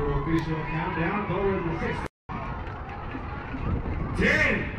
official countdown. Goal in the sixth. Ten.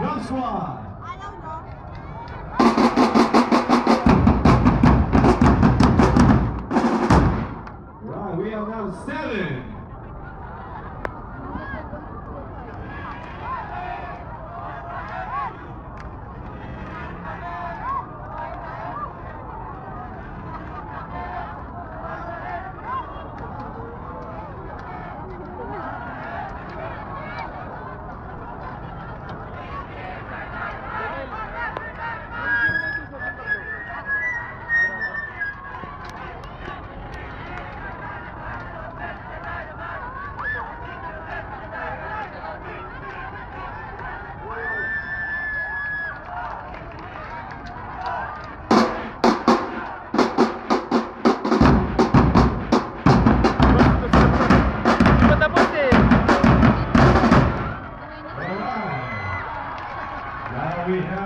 Last one. we have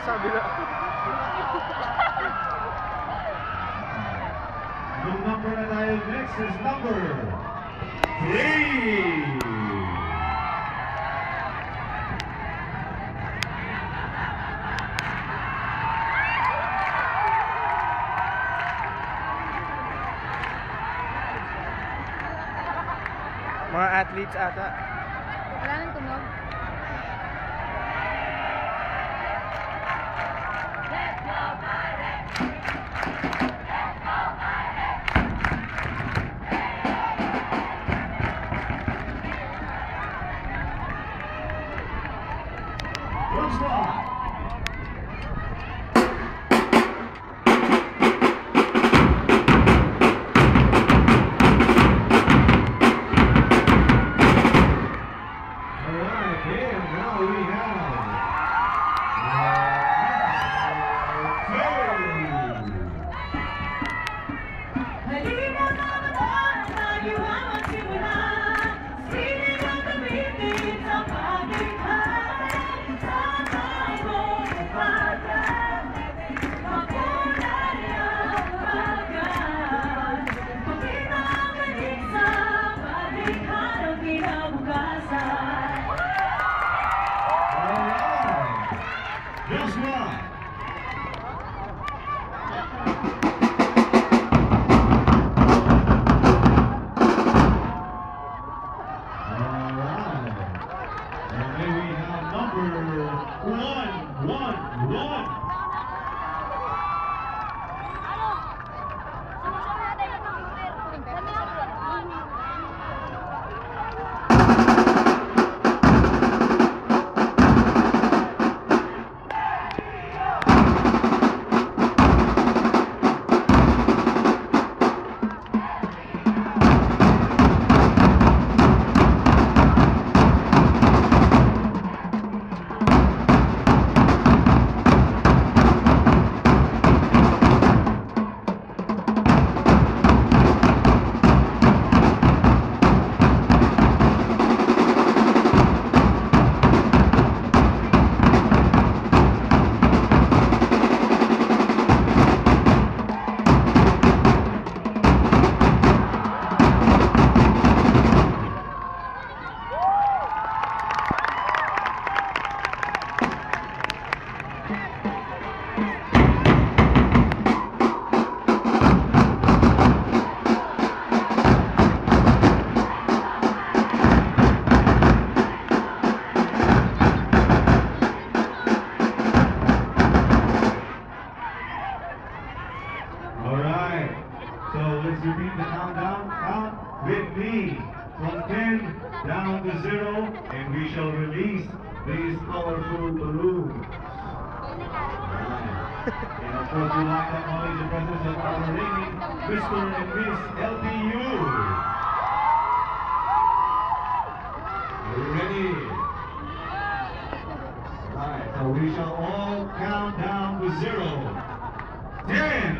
doon sa kabila. Yung number na tayo next is number three. Mga athletes ata. Colorful balloons. And of course, we'd like to acknowledge the presence of our reigning Mr. and Miss LPU. Are you ready? Alright, so we shall all count down to zero. Ten,